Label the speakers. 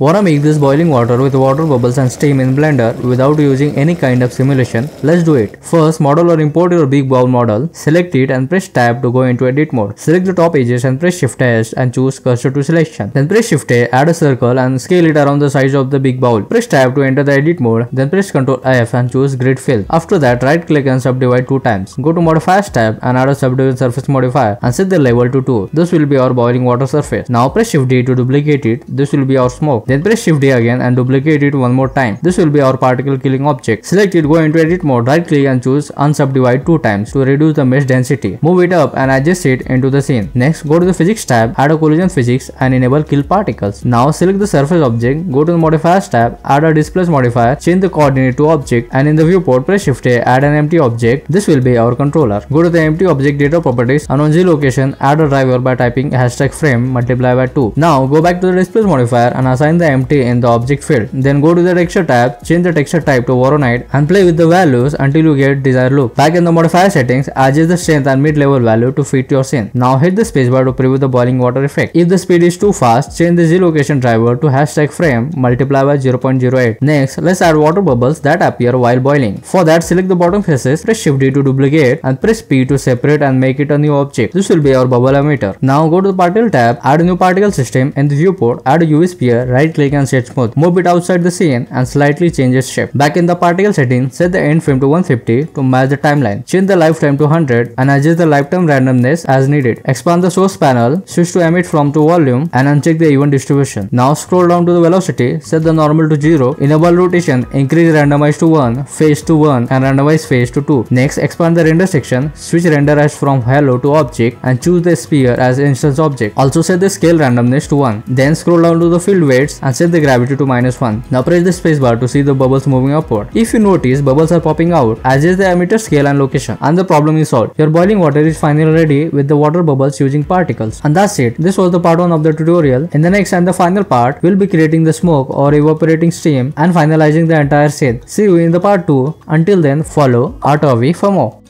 Speaker 1: Wanna make this boiling water with water bubbles and steam in blender without using any kind of simulation? Let's do it. First, model or import your big bowl model. Select it and press tab to go into edit mode. Select the top edges and press shift S and choose cursor to selection. Then press shift A, add a circle and scale it around the size of the big bowl. Press tab to enter the edit mode. Then press ctrl F and choose grid fill. After that, right click and subdivide two times. Go to modifiers tab and add a subdivision surface modifier and set the level to 2. This will be our boiling water surface. Now press shift D to duplicate it. This will be our smoke. Then press shift D again and duplicate it one more time. This will be our particle killing object. Select it, go into edit mode, right click and choose unsubdivide two times to reduce the mesh density. Move it up and adjust it into the scene. Next, go to the physics tab, add a collision physics and enable kill particles. Now select the surface object, go to the modifiers tab, add a displace modifier, change the coordinate to object and in the viewport press shift A, add an empty object. This will be our controller. Go to the empty object data properties and on Z location add a driver by typing hashtag frame multiply by 2. Now go back to the displace modifier and assign the empty in the object field. Then go to the texture tab, change the texture type to Voronoi and play with the values until you get desired look. Back in the modifier settings, adjust the strength and mid-level value to fit your scene. Now hit the spacebar to preview the boiling water effect. If the speed is too fast, change the Z location driver to hashtag frame multiply by 0.08. Next, let's add water bubbles that appear while boiling. For that, select the bottom faces, press shift D to duplicate and press P to separate and make it a new object. This will be our bubble emitter. Now go to the particle tab, add a new particle system in the viewport, add a UV sphere, right click and set smooth. Move it outside the scene and slightly change its shape. Back in the particle setting, set the end frame to 150 to match the timeline. Change the lifetime to 100 and adjust the lifetime randomness as needed. Expand the source panel, switch to emit from to volume and uncheck the even distribution. Now scroll down to the velocity, set the normal to 0, enable rotation, increase randomize to 1, phase to 1 and randomize phase to 2. Next expand the render section, switch render as from halo to object and choose the sphere as instance object. Also set the scale randomness to 1. Then scroll down to the field weights and set the gravity to minus 1. Now press the spacebar to see the bubbles moving upward. If you notice bubbles are popping out, adjust the emitter scale and location and the problem is solved. Your boiling water is finally ready with the water bubbles using particles. And that's it. This was the part 1 of the tutorial. In the next and the final part, we'll be creating the smoke or evaporating steam and finalizing the entire scene. See you in the part 2. Until then, follow Art for more.